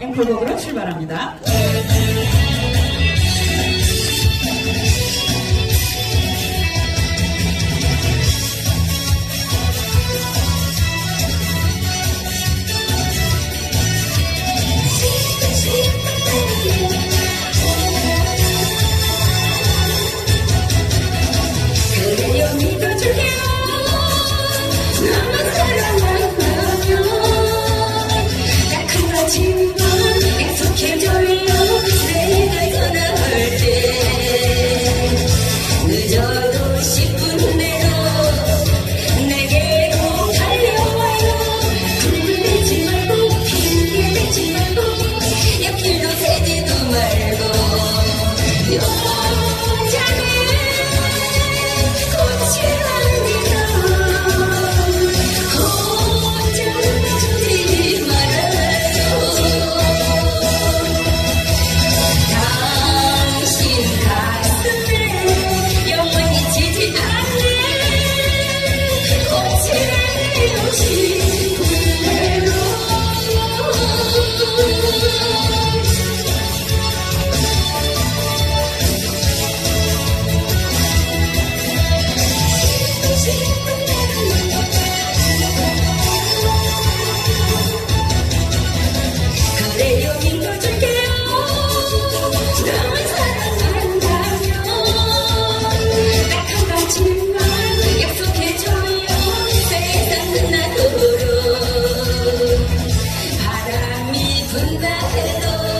앵콜곡으로 출발합니다. Bunga hello.